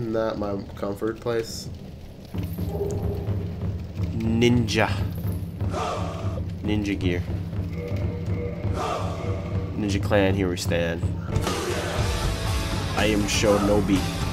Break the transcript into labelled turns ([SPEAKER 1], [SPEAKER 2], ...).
[SPEAKER 1] Not my comfort place.
[SPEAKER 2] Ninja. Ninja gear. Ninja clan, here we stand. I am Shonobi.